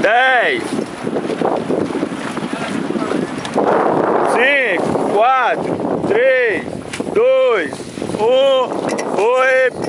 Dez. Cinco, quatro, três, dois, um. oi